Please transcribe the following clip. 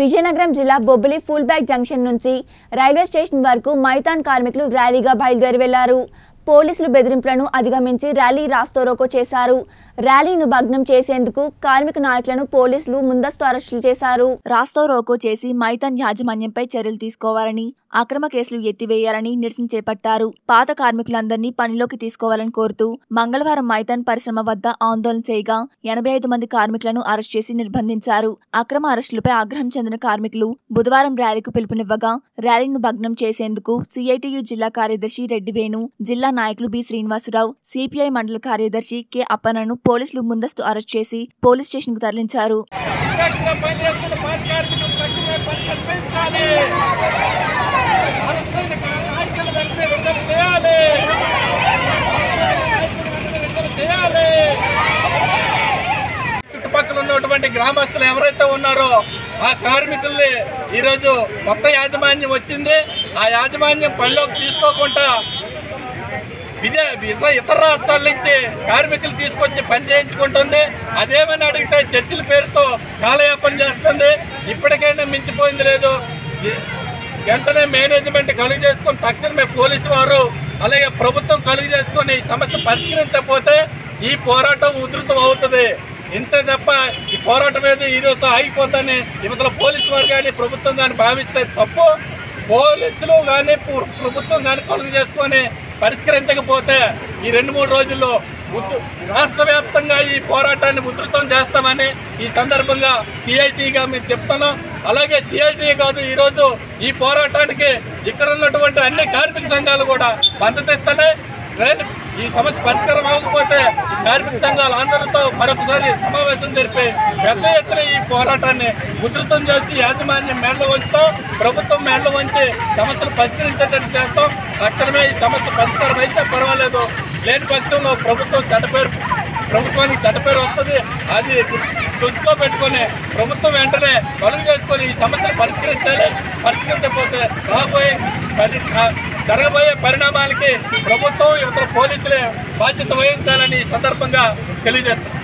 విజయనగరం జిల్లా బొబ్బిలి ఫుల్ బ్యాక్ జంక్షన్ నుంచి railway station వరకు మైతాన్ కార్మికులు ర్యాలీగా బయలుదేరి వెళ్ళారు. పోలీసులు బెదిరింపులను అధిగమించి ర్యాలీ రాస్తోరోకో చేశారు. ర్యాలీను భగ్నం చేసేందుకు కార్మిక నాయకులను పోలీసులు ముందస్తు అరెస్టులు చేశారు. రాస్తోరోకో చేసి మైతన్ యాజమాన్యంపై చర్యలు తీసుకోవాలని అక్రమ కేసులు ఎత్తివేయాలని నిరసన చేపట్టారు. పాత కార్మికులందరినీ పనిలోకి తీసుకోవాలని కోరుతూ మంగళవారం మైతన్ పరిశ్రమ వద్ద ఆందోళన చేయగా ఎనభై ఐదు మంది కార్మికులను అరెస్ట్ చేసి నిర్బంధించారు. అక్రమ అరెస్టులపై ఆగ్రహం చెందిన కార్మికులు బుధవారం ర్యాలీకు పిలుపునివ్వగా ర్యాలీను భగ్నం చేసేందుకు సిఐటియు జిల్లా కార్యదర్శి రెడ్డి వేణు జిల్లా నాయకులు బి. శ్రీనివాసరావు సిపిఐ మండల కార్యదర్శి కె. అప్పనను పోలీసులు ముందస్తు అరెస్ట్ చేసి పోలీస్ స్టేషన్కు తరలించారు. చుట్టుపక్కల ఉన్నటువంటి గ్రామస్తులు ఎవరైతే ఉన్నారో ఆ కార్మికుల్ని ఈరోజు కొత్త యాజమాన్యం వచ్చింది. ఆ యాజమాన్యం పనిలోకి తీసుకోకుండా ఇదే ఇతర ఇతర రాష్ట్రాల నుంచి కార్మికులు తీసుకొచ్చి పని చేయించుకుంటుంది. అదేమని అడిగితే చర్చిల పేరుతో కాలయాపన చేస్తుంది. ఇప్పటికైనా మించిపోయింది లేదు. వెంటనే మేనేజ్మెంట్ కలుగు చేసుకొని తక్షణమే పోలీసు వారు అలాగే ప్రభుత్వం కలుగు చేసుకొని ఈ సమస్య పరిష్కరించకపోతే ఈ పోరాటం ఉధృతం అవుతుంది. ఇంతే తప్ప ఈ పోరాటం ఏదో ఈరోజు ఆగిపోతుందని ఇవతల పోలీసు వారు కానీ ప్రభుత్వం కానీ భావిస్తే తప్పు. పోలీసులు కానీ ప్రభుత్వం కానీ కలుగు చేసుకొని పరిష్కరించకపోతే ఈ రెండు మూడు రోజుల్లో రాష్ట్ర వ్యాప్తంగా ఈ పోరాటాన్ని ఉధృతం చేస్తామని ఈ సందర్భంగా సిఐటిగా మేము చెప్తున్నాం. అలాగే సిఐటి కాదు ఈరోజు ఈ పోరాటానికి ఇక్కడ ఉన్నటువంటి అన్ని కార్మిక సంఘాలు కూడా మద్దతిస్తున్నాయి ఈ సమస్య పరిష్కారం అవ్వకపోతే కార్మిక సంఘాలు ఆందోళనతో మరొకసారి సమావేశం జరిపి పెద్ద ఎత్తున ఈ పోరాటాన్ని ఉధృతం చేసి యాజమాన్యం మేడలు వంచుతాం ప్రభుత్వం మేడలు వంచి సమస్యలు పరిష్కరించేటట్టు చేస్తాం. తక్షణమే ఈ సమస్య పరిష్కారం అయితే పర్వాలేదు. లేని పక్షంలో ప్రభుత్వం చెడ్డపేరు ప్రభుత్వానికి చెడ్డపేరు వస్తుంది. అది దృష్టిలో పెట్టుకొని ప్రభుత్వం వెంటనే పనులు చేసుకొని ఈ సమస్యను పరిష్కరించాలి. పరిష్కరించకపోతే రాబోయే పరి జరగబోయే పరిణామాలకి ప్రభుత్వం ఇతర పోలీసులే బాధ్యత వహించాలని సందర్భంగా తెలియజేస్తారు